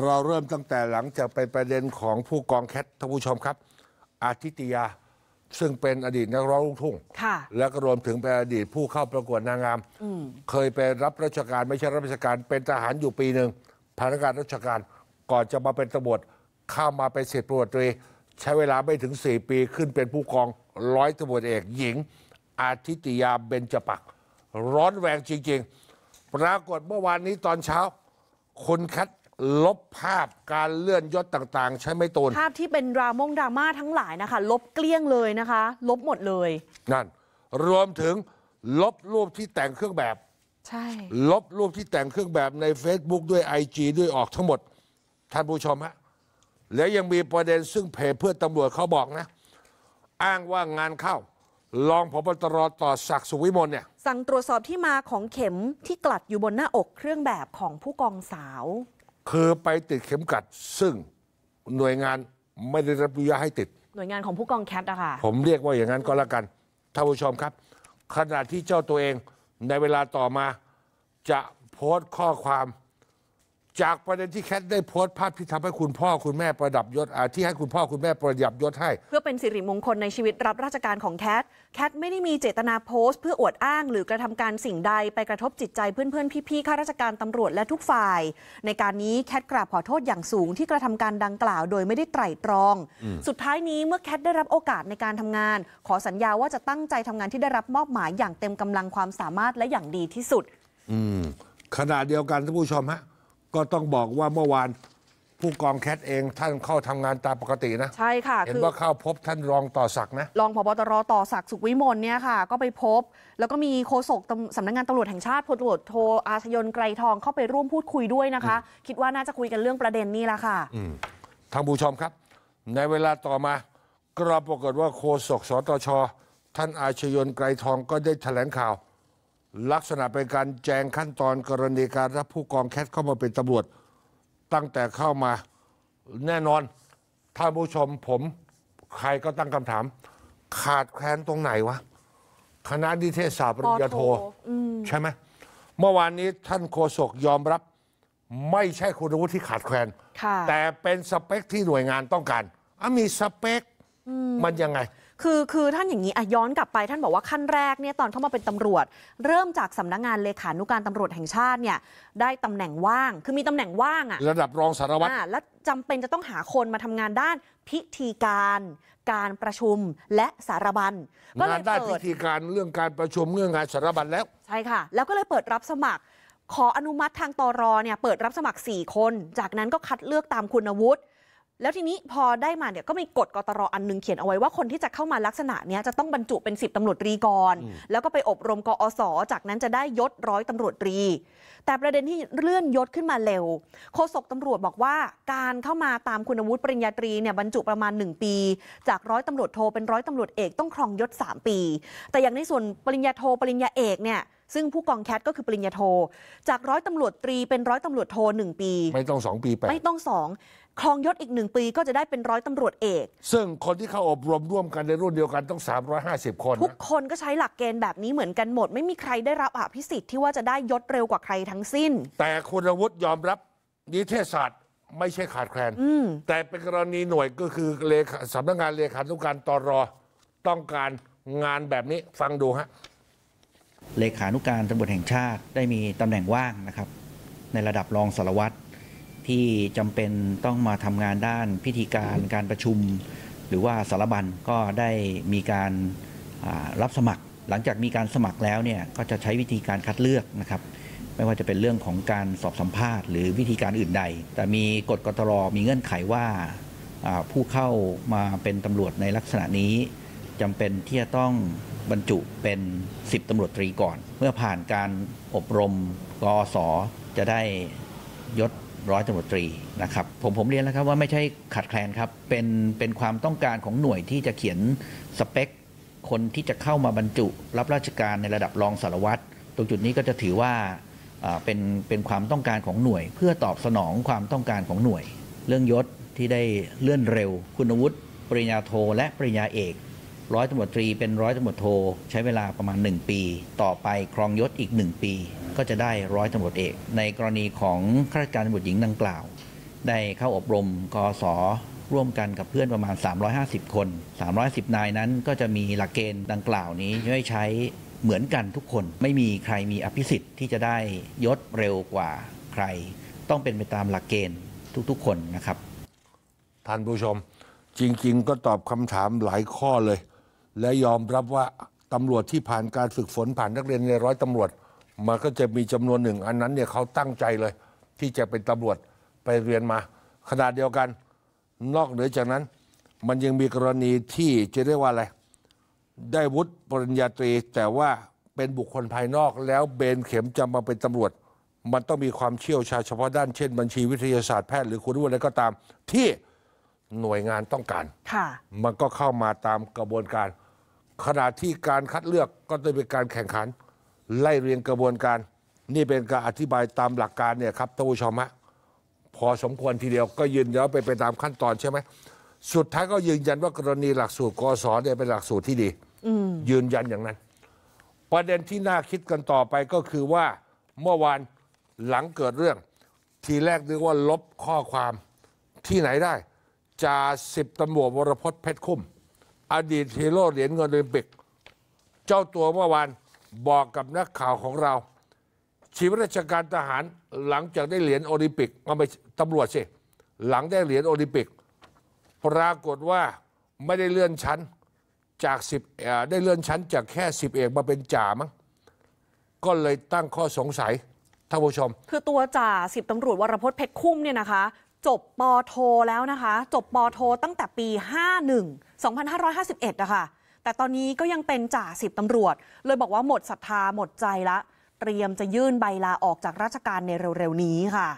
เราเริ่มตั้งแต่หลังจากเป็นประเด็นของผู้กองแคทท่านผู้ชมครับ อาทิตยา ซึ่งเป็นอดีตนักร้องลูกทุ่ง ค่ะ แล้วก็รวมถึงเป็นอดีตผู้เข้าประกวดนางงาม เคยไปรับราชการไม่ใช่รับราชการ เป็นทหารอยู่ปีหนึ่งพนักงานราชการก่อนจะมาเป็นตำรวจเข้ามาเป็นสิบตำรวจตรี ใช้เวลาไม่ถึง 4 ปีขึ้นเป็นผู้กองร้อยตำรวจเอกหญิง อาทิตยาเบญจปักษ์ร้อนแรงจริง ๆ ปรากฏเมื่อวานนี้ตอนเช้า คุณแคท ลบภาพการเลื่อนยศต่างๆ ใช่ไหมตูนภาพที่เป็นดรามงดราม่าทั้งหลายนะคะ ลบเกลี้ยงเลยนะคะ ลบหมดเลย นั่น รวมถึงลบรูปที่แต่งเครื่องแบบ ใช่ ลบรูปที่แต่งเครื่องแบบใน Facebook ด้วย IG ด้วยออกทั้งหมด ท่านผู้ชมฮะแล้วยังมีประเด็นซึ่งเพจเพื่อนตำรวจเขาบอกนะ อ้างว่างานเข้ารองพบตรต่อศักดิ์สุวิมลเนี่ย สั่งตรวจสอบที่มาของเข็มที่กลัดอยู่บนหน้าอกเครื่องแบบของผู้กองสาว คือไปติดเข็มกัด ซึ่งหน่วยงานไม่ได้รับอนุญาตให้ติด หน่วยงานของผู้กองแคทอะค่ะ ผมเรียกว่าอย่างนั้นก็แล้วกันท่านผู้ชมครับ ขณะที่เจ้าตัวเองในเวลาต่อมาจะโพสต์ข้อความ จากประเด็นที่แคทได้โพสต์ภาพที่ทำให้คุณพ่อคุณแม่ประดับยศอ่าที่ให้คุณพ่อคุณแม่ประดับยศให้ เพื่อเป็นสิริมงคลในชีวิตรับราชการของแคท แคทไม่ได้มีเจตนาโพสต์เพื่ออวดอ้างหรือกระทำการสิ่งใดไปกระทบจิตใจเพื่อนๆ พี่ๆ ข้าราชการตำรวจและทุกฝ่าย ในการนี้แคทกราบขอโทษอย่างสูงที่กระทำการดังกล่าวโดยไม่ได้ไตร่ตรอง สุดท้ายนี้เมื่อแคทได้รับโอกาสในการทำงาน ขอสัญญาว่าจะตั้งใจทำงานที่ได้รับมอบหมายอย่างเต็มกำลังความสามารถและอย่างดีที่สุด ขณะเดียวกันท่านผู้ชมฮะ ก็ต้องบอกว่าเมื่อวานผู้กองแคทเองท่านเข้าทำงานตามปกตินะ ใช่ค่ะเห็นคือว่าเข้าพบท่านรองต่อศักดิ์นะ รองพบตรต่อศักดิ์สุขวิมลเนี่ยค่ะ ก็ไปพบ แล้วก็มีโฆษกตำสำนักงานตำรวจแห่งชาติพลตำรวจโทอาชยนไกรทองเข้าไปร่วมพูดคุยด้วยนะคะ คิดว่าน่าจะคุยกันเรื่องประเด็นนี้ละค่ะ ท่านผู้ชมครับ ในเวลาต่อมาก็ปรากฏว่าโฆษกสตช ท่านอาชยนไกรทองก็ได้แถลงข่าว ลักษณะเป็นการแจงขั้นตอนกรณีการรับผู้กองแคทเข้ามาเป็นตำรวจ ตั้งแต่เข้ามาแน่นอนท่านผู้ชมผมใครก็ตั้งคำถาม ขาดแคลนตรงไหนวะ คณะนิเทศศาสตร์ปริญญาโทปโทอืมใช่ไหมเมื่อวานนี้ท่านโฆษกยอมรับ ไม่ใช่คุณวุฒิที่ขาดแคลนค่ะแต่เป็นสเปคที่หน่วยงานต้องการอะมีสเปคมันยังไง คือคือท่านอย่างนี้อะย้อนกลับไปท่านบอกว่าขั้นแรกเนี่ยตอนเข้ามาเป็นตำรวจ เริ่มจากสำนักงานเลขานุการตำรวจแห่งชาติเนี่ยได้ตำแหน่งว่าง คือมีตำแหน่งว่างอะระดับรองสารวัตรอ่าและจำเป็นจะต้องหาคนมาทำงานด้านพิธีการ การประชุมและสารบัญก็เลงานยด้านเปิพิดธีการเรื่องการประชุมเรื่องงานสารบัญแล้วใช่ค่ะ แล้วก็เลยเปิดรับสมัคร ขออนุมัติทางตรเนี่ยเปิดรับสมัคร 4 คน จากนั้นก็คัดเลือกตามคุณวุฒิ แล้วทีนี้พอได้มาเนี่ยก็มีกฎกตรอันหนึงเขียนเอาไว้ว่าคนที่จะเข้ามาลักษณะเนี้ยจะต้องบรรจุเป็น 10 ตำรวจตรีก่อน แล้วก็ไปอบรมกอสจากนั้นจะได้ยศร้อยตำรวจตรี แต่ประเด็นที่เลื่อนยศขึ้นมาเร็วโฆษกตำรวจบอกว่าการเข้ามาตามคุณวุฒิปริญญาตรีเนี่ยบรรจุประมาณ 1 ปี จากร้อยตำรวจโทเป็นร้อยตำรวจเอกต้องครองยศ 3 ปี แต่อย่างในส่วนปริญญาโทปริญญาเอกเนี่ย ซึ่งผู้กองแคทก็คือปริญญาโท จากร้อยตำรวจตรีเป็นร้อยตำรวจโทหนึ่งปี ไม่ต้องสองปีแปดไม่ต้องสองครองยศอีกหนึ่งปีก็จะได้เป็นร้อยตำรวจเอก ซึ่งคนที่เข้าอบรมร่วมกันในรุ่นเดียวกันต้อง 350 คนทุกนะคนก็ใช้หลักเกณฑ์แบบนี้เหมือนกันหมด ไม่มีใครได้รับอภิสิทธิ์ที่ว่าจะได้ยศเร็วกว่าใครทั้งสิ้น แต่คุณวุฒิยอมรับนิเทศศาสตร์ไม่ใช่ขาดแคลนอืมแต่เป็นกรณีหน่วยก็คือเลขาสำนักงานเลขานุการตรต้องการงานแบบนี้ฟังดูฮะ เลขานุการตำรวจแห่งชาติได้มีตำแหน่งว่างนะครับ ในระดับรองสารวัตรที่จำเป็นต้องมาทำงานด้านพิธีการการประชุม หรือว่าสารบัญก็ได้มีการรับสมัคร หลังจากมีการสมัครแล้วเนี่ยก็จะใช้วิธีการคัดเลือกนะครับ ไม่ว่าจะเป็นเรื่องของการสอบสัมภาษณ์หรือวิธีการอื่นใด แต่มีกฎกตรมีเงื่อนไขว่าผู้เข้ามาเป็นตำรวจในลักษณะนี้จำเป็นที่จะต้อง บรรจุเป็น 10 ตำรวจตรีก่อน เมื่อผ่านการอบรมกอสจะได้ยศร้อยตำรวจตรีนะครับผมผมเรียนแล้วครับว่าไม่ใช่ขาดแคลนครับ เป็นเป็นความต้องการของหน่วยที่จะเขียนสเปค คนที่จะเข้ามาบรรจุ รับราชการในระดับรองสารวัตรตรงจุดนี้ก็จะถือว่าอ่าเป็นเป็นความต้องการของหน่วย เพื่อตอบสนองความต้องการของหน่วย เรื่องยศที่ได้เลื่อนเร็ว คุณวุฒิปริญญาโทและปริญญาเอก ร้อยตำรวจตรีเป็นร้อยตำรวจโท ใช้เวลาประมาณ 1 ปี ต่อไปครองยศอีก 1 ปี ก็จะได้ร้อยตำรวจเอก ในกรณีของข้าราชการตำรวจหญิงดังกล่าว ได้เข้าอบรมกศร่วมกันกับเพื่อนประมาณ 350 คน 310 นายนั้นก็จะมีหลักเกณฑ์ดังกล่าวนี้ให้ใช้เหมือนกันทุกคนไม่มีใครมีอภิสิทธิ์ที่จะได้ยศเร็วกว่าใคร ต้องเป็นไปตามหลักเกณฑ์ทุกๆ คนนะครับ ท่านผู้ชม จริง ๆ ก็ตอบคำถามหลายข้อเลย และยอมรับว่าตำรวจที่ผ่านการฝึกฝนผ่านนักเรียนในร้อยตำรวจมันก็จะมีจำนวนหนึ่ง อันนั้นเนี่ยเขาตั้งใจเลย ที่จะเป็นตำรวจไปเรียนมา ขนาดเดียวกัน นอกเหนือจากนั้น มันยังมีกรณีที่จะเรียกว่าอะไรได้วุฒิปริญญาตรี แต่ว่าเป็นบุคคลภายนอก แล้วเบนเข็มจะมาเป็นตำรวจ มันต้องมีความเชี่ยวชาญเฉพาะด้านเช่น บัญชีวิทยาศาสตร์แพทย์หรือคุณรู้อะไรก็ตาม ที่หน่วยงานต้องการค่ะมันก็เข้ามาตามกระบวนการ ขณะที่การคัดเลือกก็ต้องเป็นการแข่งขัน ไล่เรียงกระบวนการ นี่เป็นการอธิบายตามหลักการเนี่ยครับท่านผู้ชมฮะพอสมควรทีเดียวก็ยืนยันไปไปตามขั้นตอนใช่ไหมสุดท้ายก็ยืนยันว่ากรณีหลักสูตรกศเนี่ยเป็นหลักสูตรที่ดียืนยันอย่างนั้น ประเด็นที่น่าคิดกันต่อไปก็คือว่าเมื่อวานหลังเกิดเรื่อง ทีแรกนึกว่าลบข้อความที่ไหนได้จ่าสิบตำรวจวรพจน์เพชรคุ้ม อดีตฮีโร่เหรียญเงินโอลิมปิก เจ้าตัวเมื่อวานบอกกับนักข่าวของเรา ชีวิตราชการทหารหลังจากได้เหรียญโอลิมปิกเอาไปตำรวจสิหลังได้เหรียญโอลิมปิก ปรากฏว่าไม่ได้เลื่อนชั้นจากสิบได้เลื่อนชั้นจากแค่สิบเอกมาเป็นจ่ามั้งก็เลยตั้งข้อสงสัยท่านผู้ชม คือตัวจ่าสิบตำรวจวรพจน์เพชรคุ้มเนี่ยนะคะ จบปโทแล้วนะคะ จบปโทตั้งแต่ปี 51 2551อะค่ะแต่ตอนนี้ก็ยังเป็นจ่าสิบตำรวจ เลยบอกว่าหมดศรัทธาหมดใจละ เตรียมจะยื่นใบลาออกจากราชการในเร็วๆนี้ค่ะ